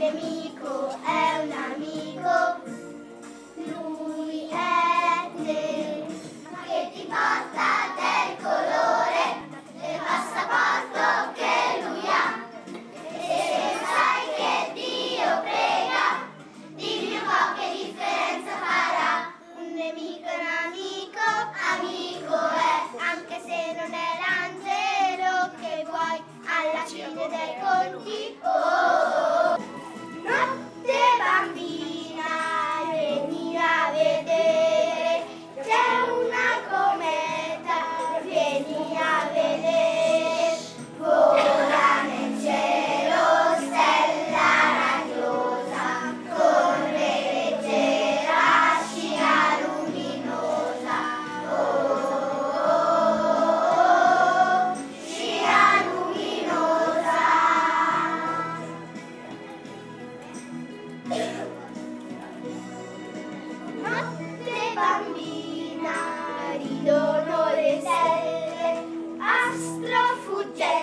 nemico è un amico, lui è te. Che ti porta del colore del passaporto che lui ha? E se sai che Dio prega, dimmi un po' che differenza farà. Un nemico è un amico, amico è, anche se non è l'angelo che vuoi alla fine dei conti. Oh, bambina ridono le stelle, astro fuggente